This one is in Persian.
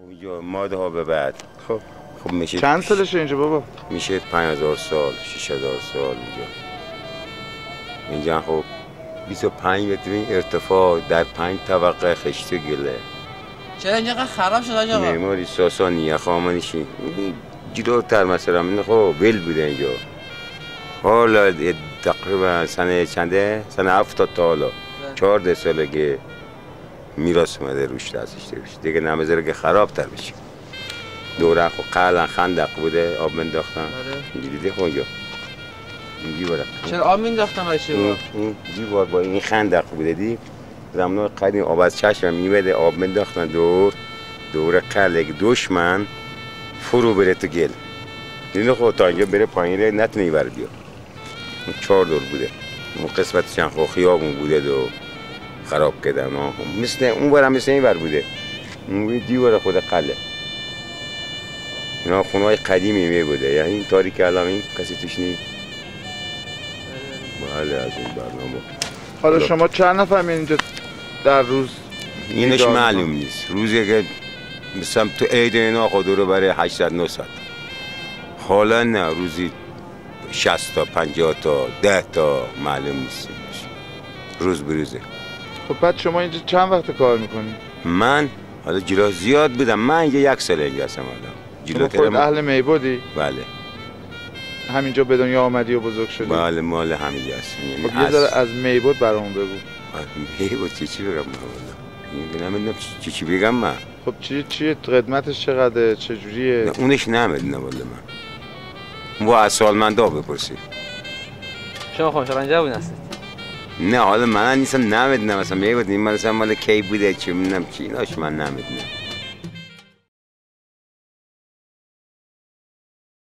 اونجا ماده ها به بعد. خب. خب میشه چند سالشه اینجا بابا؟ میشه 5000 سال 6000 سال اینجا. اینجا خب 25 متر این ارتفاع در پنج طبقه خشت گله. چرا اینجا خراب شد آقا معماری ساسانی خامنشی جلوتر مثلا. من خب ول بوده اینجا. حالا تقریبا سنه چنده؟ سنه هفتاد تا حالا. چهارده ساله که میراث اومده روش دستش دیگه دیگه نمی‌ذاره که خراب تر بشه. دوره خب قلن خندق بوده آب منداختن آره. دیگه اونجا این دیواره چرا آب مینداختن برای چی این دیوار با این خندق بوده دی؟ زمان قدیم آب از چشم میومده آب منداختن دور دور قلق دشمن فرو بره تو گل. دیدن خود تا اینجا بره پایین نتونه بر بیا چهار دور بوده. اون قسمت چند خو خیابون بوده دو. خراب کردن آه. مثل اون برم مثل این بر بوده. اون دیوار خود قله. اینا خونه های قدیمی می بوده. یعنی این تاریک الان این کسی توش نی بله از این برنامه. حالا. شما چند نفر میرین اینجا در روز؟ اینش معلوم نیست. روزی که مثلا تو عید اینا خود رو برای 800 900 حالا نه روزی 60 تا 50 تا 10 تا معلوم نیست روز به روزه خب بعد شما اینجا چند وقت کار می‌کنید من؟ حالا جلو زیاد بودم. من اینجا یک سال اینجا هستم حالا. خود ما- اهل میبودی؟ بله. همینجا به دنیا آمدی و بزرگ شدی؟ بله مال همینجا هستم. یعنی خب یه ذره از میبود برامون بگو. با چی چی بگم؟ من نمی‌دونم چی چی بگم من. خب چی چیه قدمتش چقدره؟ چجوریه؟ نه، اونش نمی‌دونم والا من. با از سالمندا بپرسی. شما خوشحالنجا بودین هستید. نه حالا من نیستم نمی‌دونم مثلا میگم من مثلا مال کی بوده چی می‌دونم چی ایناش من نمی‌دونم.